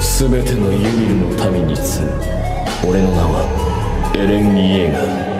全てのユミルの民に告ぐ。俺の名はエレン・イエガー